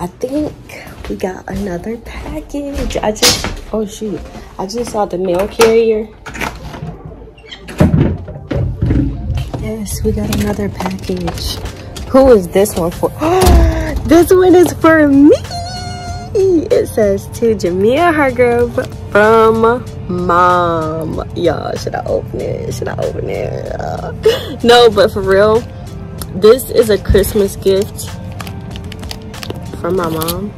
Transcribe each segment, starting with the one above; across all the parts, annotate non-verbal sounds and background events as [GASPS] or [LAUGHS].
I think we got another package. I just, oh shoot. I just saw the mail carrier. Yes, we got another package. Who is this one for? [GASPS] this one is for me. It says to Jameia Hargrove from mom. Y'all, should I open it? Should I open it? Uh, [GASPS] no, but for real, this is a Christmas gift from my mom.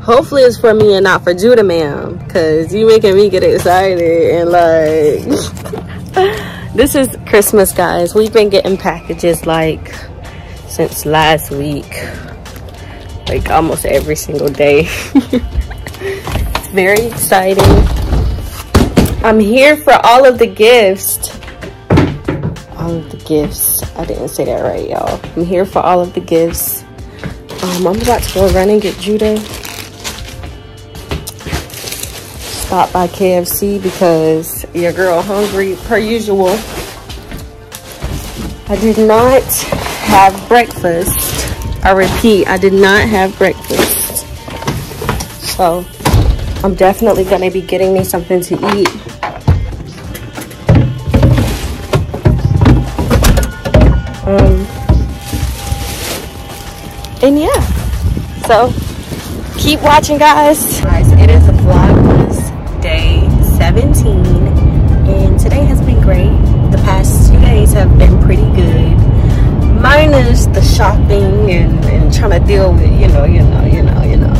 Hopefully it's for me and not for Judah, ma'am. Because you making me get excited and like... [LAUGHS] this is Christmas, guys. We've been getting packages like since last week. Like almost every single day. it's [LAUGHS] very exciting. I'm here for all of the gifts all of the gifts. I didn't say that right, y'all. I'm here for all of the gifts. Um, I'm about to go run and get Judah. Stop by KFC because your girl hungry per usual. I did not have breakfast. I repeat, I did not have breakfast. So I'm definitely gonna be getting me something to eat. Um, and yeah so keep watching guys. Guys it is vlogmas day 17 and today has been great. The past two days have been pretty good minus the shopping and, and trying to deal with you know you know you know you know.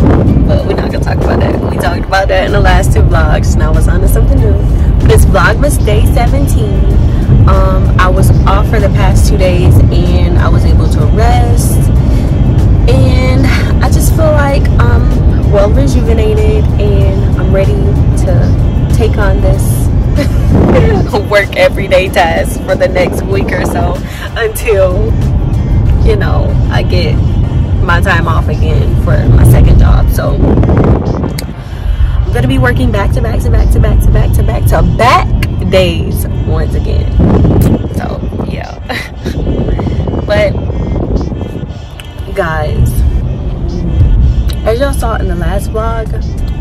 But we're not gonna talk about that. We talked about that in the last two vlogs now it's on to something new. But it's vlogmas day 17 um, i was off for the past two days and i was able to rest and I just feel like I'm well rejuvenated and I'm ready to take on this [LAUGHS] work everyday task for the next week or so until you know I get my time off again for my second job. So I'm gonna be working back to back to back to back to back to back to back days once again. So yeah. [LAUGHS] But guys as y'all saw in the last vlog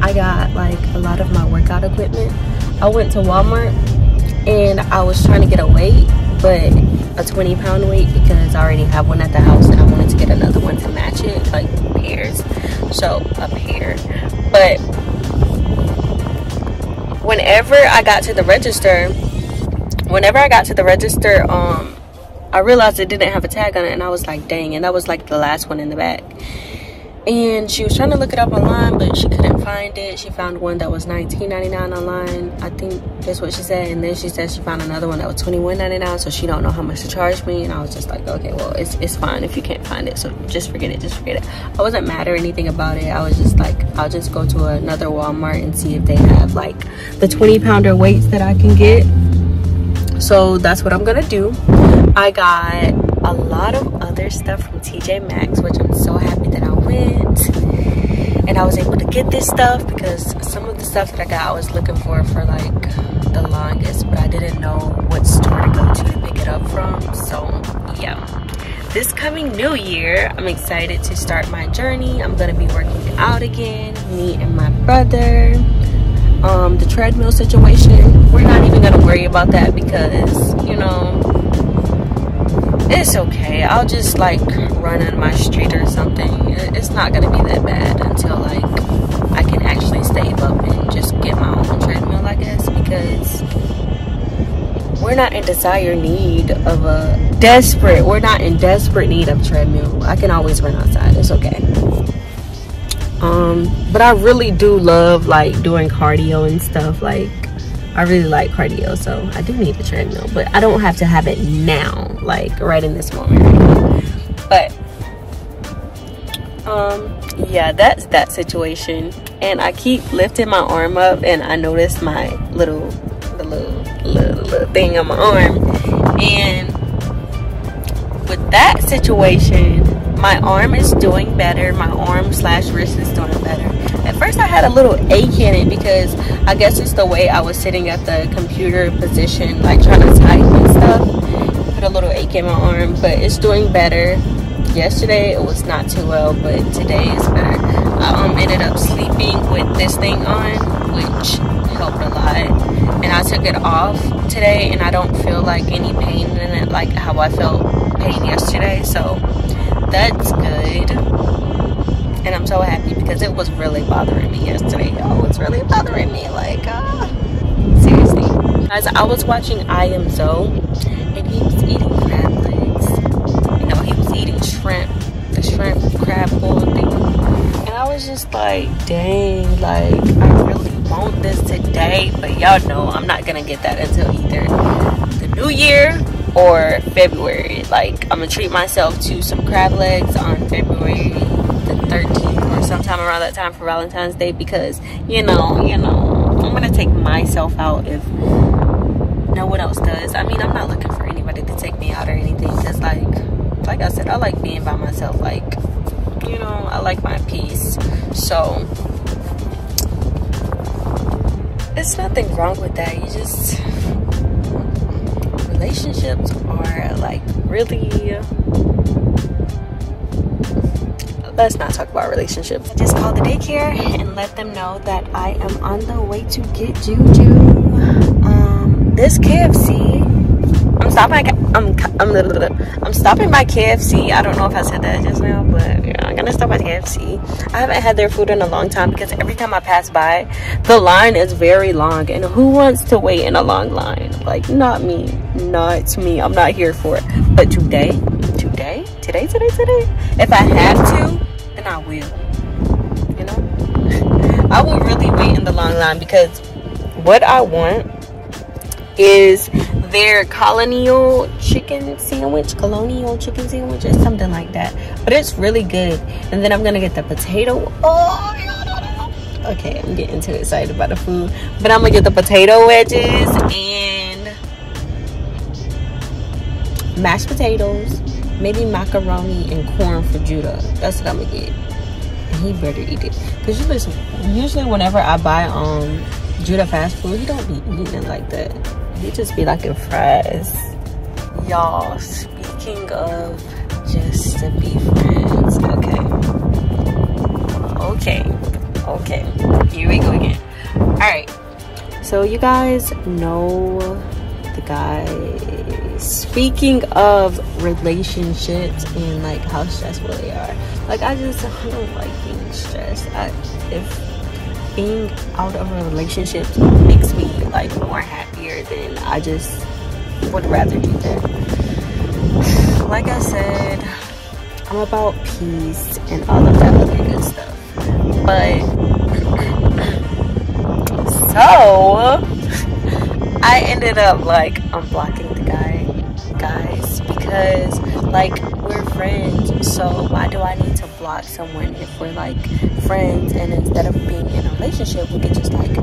i got like a lot of my workout equipment. I went to walmart and i was trying to get a weight but a 20 pound weight because i already have one at the house and i wanted to get another one to match it like pairs. So a pair. But whenever i got to the register whenever i got to the register um I realized it didn't have a tag on it and I was like, dang. And that was like the last one in the back. And she was trying to look it up online, but she couldn't find it. She found one that was $19.99 online. I think that's what she said. And then she said she found another one that was $21.99. So she don't know how much to charge me. And I was just like, okay, well, it's, it's fine if you can't find it. So just forget it. Just forget it. I wasn't mad or anything about it. I was just like, I'll just go to another Walmart and see if they have like the 20 pounder weights that I can get so that's what i'm gonna do. I got a lot of other stuff from tj maxx which i'm so happy that i went. And i was able to get this stuff because some of the stuff that i got i was looking for for like the longest but i didn't know what store to go to to pick it up from. So yeah. This coming new year i'm excited to start my journey. I'm gonna be working out again me and my brother um, the treadmill situation, we're not even gonna worry about that because, you know, it's okay. I'll just like run on my street or something. It's not gonna be that bad until like I can actually save up and just get my own treadmill, I guess, because we're not in desire need of a desperate, we're not in desperate need of treadmill. I can always run outside, it's okay um but i really do love like doing cardio and stuff like i really like cardio so i do need a treadmill but i don't have to have it now like right in this moment. But um yeah that's that situation and i keep lifting my arm up and i notice my little the little, little, little thing on my arm and with that situation my arm is doing better my arm slash wrist is doing better at first i had a little ache in it because i guess it's the way i was sitting at the computer position like trying to type and stuff put a little ache in my arm but it's doing better yesterday it was not too well, but today is better. I um, ended up sleeping with this thing on, which helped a lot. And I took it off today, and I don't feel like any pain in it, like how I felt pain yesterday. So that's good. And I'm so happy because it was really bothering me yesterday. Oh, it's really bothering me. Like, ah. seriously. Guys, I was watching I Am Zoe, and he was eating crab legs. You know, he was eating shrimp, the shrimp crab bowl thing. And I was just like, dang, like, I really want this today. But y'all know I'm not going to get that until either the new year or February. Like, I'm to treat myself to some crab legs on February the 13th or sometime around that time for Valentine's Day because, you know, you know, I'm to take myself out if no one else does. I mean, I'm not looking for anybody to take me out or anything because, like, like I said, I like being by myself. Like, you know, I like my peace. So, it's nothing wrong with that. You just relationships are like really let's not talk about relationships. I just called the daycare and let them know that I am on the way to get Juju. Um, this KFC I'm stopping. I'm I'm I'm stopping by KFC. I don't know if I said that just now, but yeah, I'm gonna stop by KFC. I haven't had their food in a long time because every time I pass by, the line is very long, and who wants to wait in a long line? Like not me, not me. I'm not here for it. But today, today, today, today, today, if I have to, then I will. You know, [LAUGHS] I will really wait in the long line because what I want is their colonial chicken sandwich colonial chicken sandwich or something like that. But it's really good. And then i'm gonna get the potato. Oh okay i'm getting too excited about the food. But i'm gonna get the potato wedges and mashed potatoes maybe macaroni and corn for judah that's what i'm gonna get. And he better eat it. Because usually, usually whenever i buy um judah fast food he don't be eating like that he just be liking fries. Y'all, speaking of just to be friends, okay. Okay, okay, here we go again. All right, so you guys know the guy. Speaking of relationships and like how stressful they are, like I just [LAUGHS] don't like being stressed. I, if being out of a relationship makes me like more happier than I just would rather do that. [SIGHS] Like I said, I'm about peace and all of that other good stuff. But [CLEARS THROAT] so I ended up like unblocking the guy guys because like we're friends so why do I need to block someone if we're like friends and instead of being in a relationship we could just like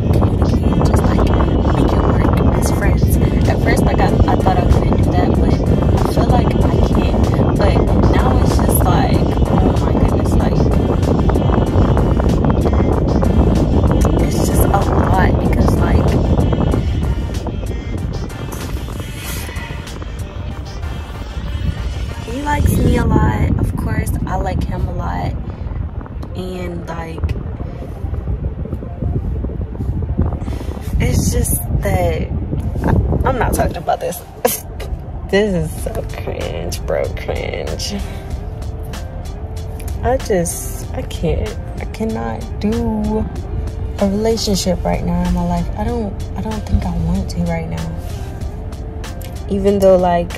this is so cringe, bro, cringe. I just, I can't, I cannot do a relationship right now in my life. I don't, I don't think I want to right now. Even though like,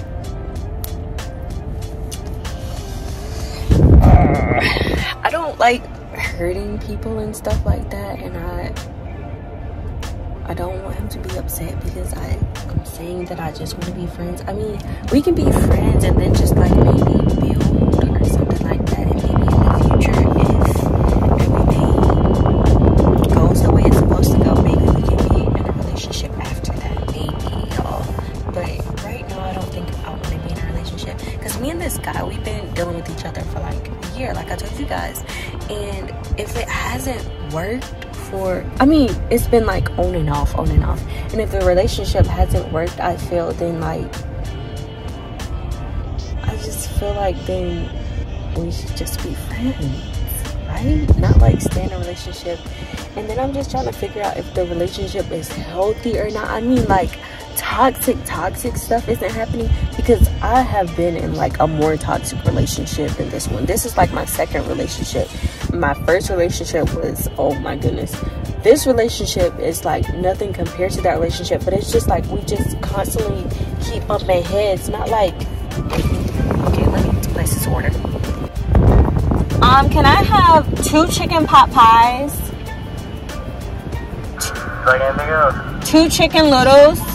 uh, [SIGHS] I don't like hurting people and stuff like that. And I, I don't want him to be upset because I, saying that I just want to be friends. I mean, we can be friends and then just like maybe build or something like that. And maybe in the future, if everything goes the way it's supposed to go, maybe we can be in a relationship after that. Maybe, y'all. But right now, I don't think I want to be in a relationship because me and this guy, we've been dealing with each other for like a year, like I told you guys. And if it hasn't worked for i mean it's been like on and off on and off and if the relationship hasn't worked i feel then like i just feel like then we should just be friends right? Not like stay in a relationship. And then I'm just trying to figure out if the relationship is healthy or not. I mean, like, toxic, toxic stuff isn't happening because I have been in like a more toxic relationship than this one. This is like my second relationship. My first relationship was, oh my goodness. This relationship is like nothing compared to that relationship, but it's just like we just constantly keep up bumping heads. Not like, okay, let me place this order. Um, can I have two chicken pot pies? Like anything else? Two chicken noodles.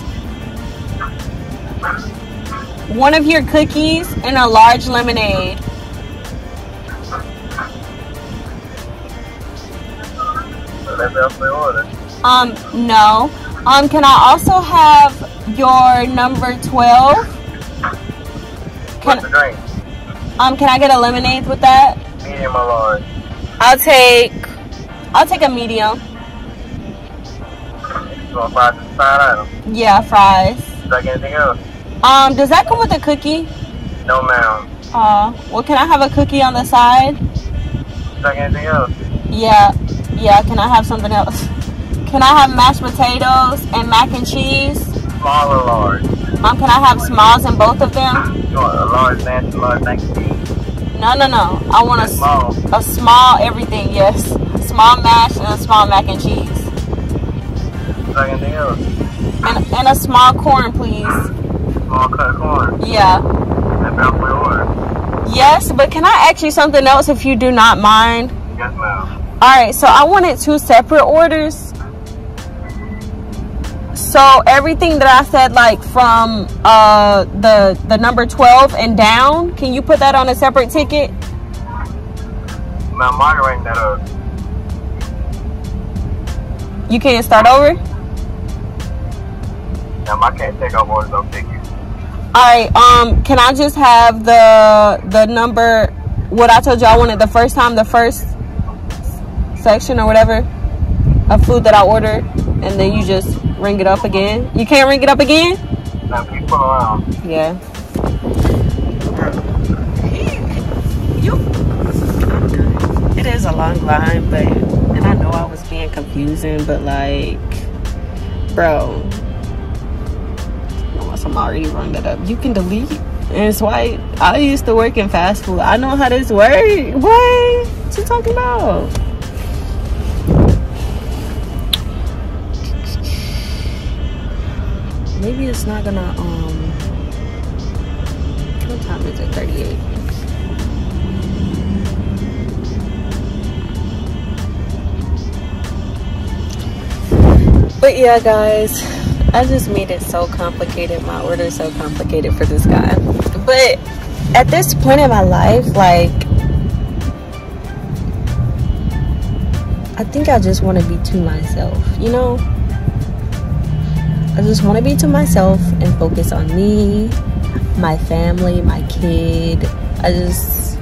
One of your cookies and a large lemonade. That's else we order. Um, no. Um, can I also have your number 12? What's the drink? Um, can I get a lemonade with that? Medium or large? I'll take, I'll take a medium. You want fries and side item? Yeah, fries. Like anything else? Um, does that come with a cookie? No, ma'am. Uh, well, can I have a cookie on the side? Like anything else? Yeah, yeah, can I have something else? [LAUGHS] Can I have mashed potatoes and mac and cheese? Small or large? Um, can I have smalls in both of them? You want a large mash, a large mac and cheese? No, no, no. I want a, Small. a small everything, yes. Small mash and a small mac and cheese. Like anything else? And, and a small corn, please. Cut corn. Yeah. Else we order. Yes, but can I ask you something else if you do not mind? Yes, ma'am. Alright, so I wanted two separate orders. So everything that I said, like from uh the the number twelve and down, can you put that on a separate ticket? Ma'am, moderating that up. You can't start over. Ma'am, I can't take off orders on tickets. Alright, um, can I just have the the number what I told you I wanted the first time, the first section or whatever of food that I ordered, and then you just ring it up again. You can't ring it up again? Now, keep around. Yeah. It is a long line, but and I know I was being confusing, but like, bro, already run that up, you can delete and swipe. I used to work in fast food. I know how this works. What? What you talking about? Maybe it's not gonna um what time is it? 38. But yeah, guys, I just made it so complicated. My order is so complicated for this guy. But at this point in my life, like, I think I just want to be to myself, you know? I just want to be to myself and focus on me, my family, my kid. I just,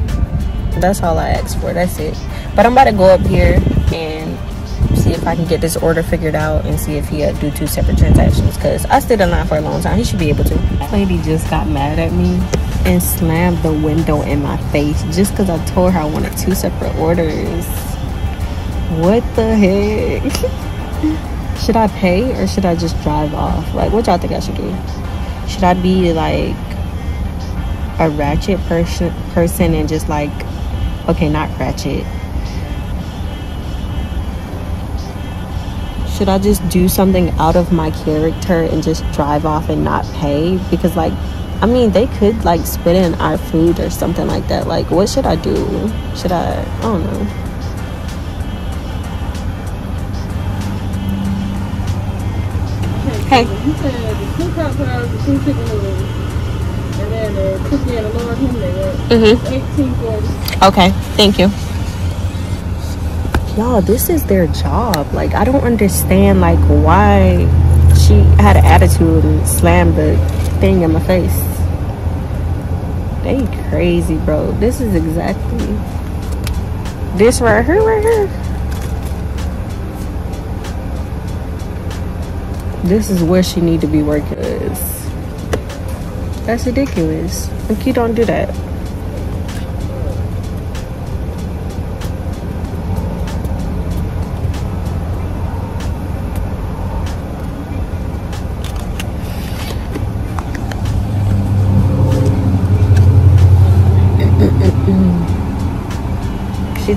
that's all I ask for. That's it. But I'm about to go up here and if I can get this order figured out and see if he uh, do two separate transactions. Because I stood in line for a long time. He should be able to. Lady just got mad at me and slammed the window in my face just because I told her I wanted two separate orders. What the heck? [LAUGHS] should I pay or should I just drive off? Like, what y'all think I should do? Should I be like a ratchet person person and just like, okay, not ratchet. Should I just do something out of my character and just drive off and not pay? Because like, I mean, they could like spit in our food or something like that. Like, what should I do? Should I? I don't know. Hey. You said the two cup fries, the two chicken noodles, and then the cookie and a large lemonade. Eighteen forty. Okay, thank you. Y'all, this is their job. Like, I don't understand, like, why she had an attitude and slammed the thing in my face. They crazy, bro. This is exactly this right here, right here. This is where she need to be working. Is that's ridiculous. Like, you don't do that.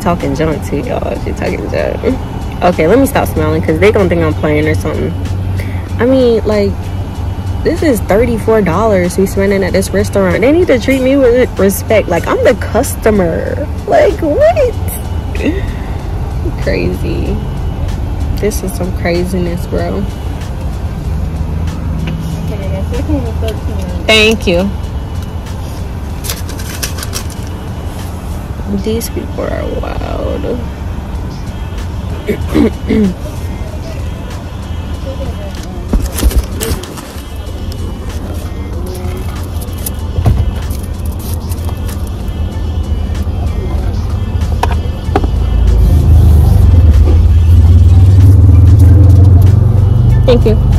Talking junk to y'all. She talking junk. Okay, let me stop smiling because they gonna think I'm playing or something. I mean, like, this is $34 we spending at this restaurant. They need to treat me with respect. Like, I'm the customer. Like, what? [LAUGHS] Crazy. This is some craziness, bro. Okay, that second one was 13. Thank you. These people are wild. Thank you.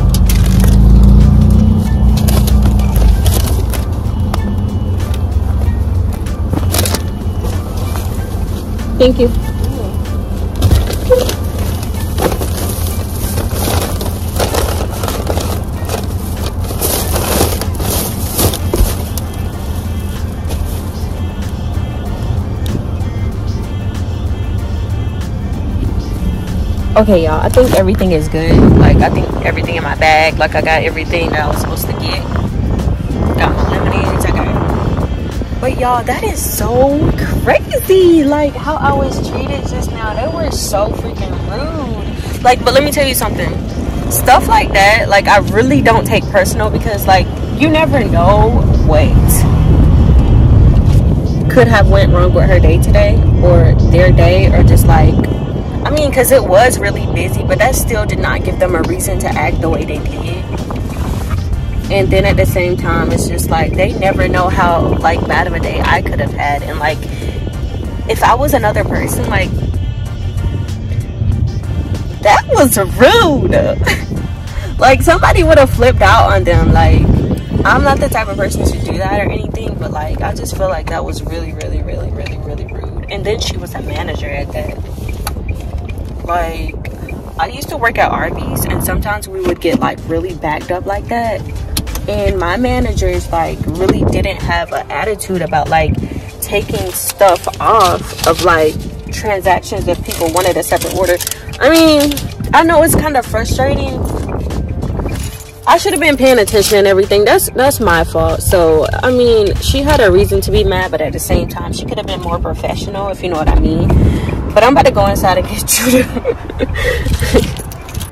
Thank you. Okay, y'all. I think everything is good. Like, I think everything in my bag. Like, I got everything that I was supposed to get. Y'all, that is so crazy. Like how I was treated just now. They were so freaking rude. Like, but let me tell you something. Stuff like that, like I really don't take personal because like you never know what could have went wrong with her day today or their day or just like I mean, because it was really busy, but that still did not give them a reason to act the way they did. And then at the same time, it's just like they never know how like bad of a day I could have had. And like, if I was another person, like that was rude. [LAUGHS] like somebody would have flipped out on them. Like, I'm not the type of person to do that or anything, but like I just feel like that was really, really, really, really, really rude. And then she was a manager at that like I used to work at Arby's and sometimes we would get like really backed up like that. And my managers like really didn't have an attitude about like taking stuff off of like transactions if people wanted a separate order. I mean, I know it's kind of frustrating. I should have been paying attention and everything. That's that's my fault. So I mean, she had a reason to be mad, but at the same time, she could have been more professional, if you know what I mean. But I'm about to go inside and get [LAUGHS] you.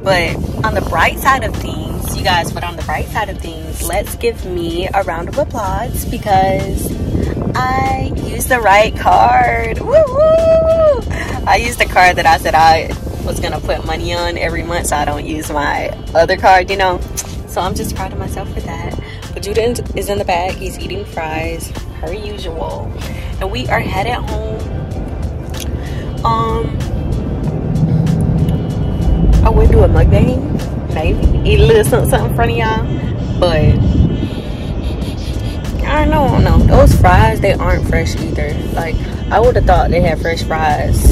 but on the bright side of things, you guys, but on the bright side of things, let's give me a round of applause because I used the right card. Woo woo! I used the card that I said I was gonna put money on every month so I don't use my other card, you know. So I'm just proud of myself for that. But Judah is in the back, he's eating fries, per usual. And we are headed home um, I would do a mukbang, maybe eat a little something, something in front of y'all, but I don't know, I don't know. Those fries, they aren't fresh either. Like I would have thought they had fresh fries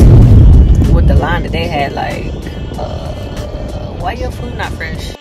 with the line that they had. Like, uh, why your food not fresh?